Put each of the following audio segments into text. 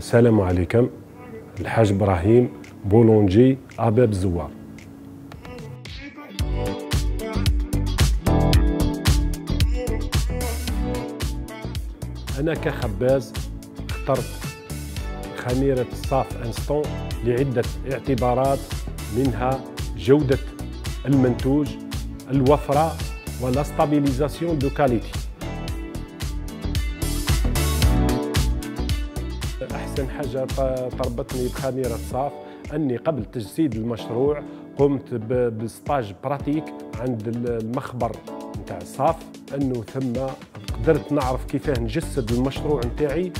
السلام عليكم. الحاج إبراهيم boulanger à باب الزوار أنا كخباز اخترت خميرة Saf-instant لعدة اعتبارات منها جودة المنتوج الوفرة و la stabilisation de qualité احسن حاجة طربتني بخميرة صاف أني قبل تجسيد المشروع قمت بستاج براتيك عند المخبر نتاع صاف أنه ثم قدرت نعرف كيفاه نجسد المشروع نتاعي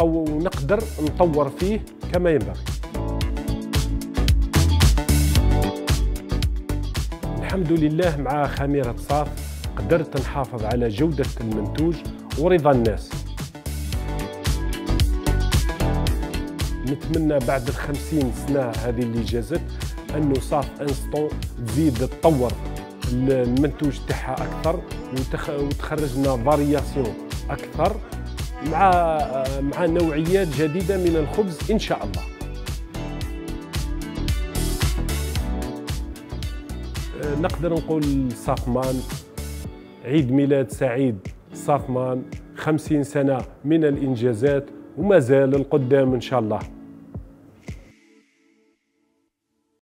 ونقدر نطور فيه كما ينبغي. الحمد لله مع خميرة صاف قدرت نحافظ على جودة المنتوج ورضا الناس. نتمنى بعد الخمسين سنة هذه اللي جازت أنه صاف إنستون تزيد تطور المنتوج تاعها أكثر وتخرج لنا فارياسيون أكثر مع مع نوعيات جديدة من الخبز إن شاء الله. نقدر نقول صافمان عيد ميلاد سعيد صافمان خمسين سنة من الإنجازات وما زال القدام إن شاء الله.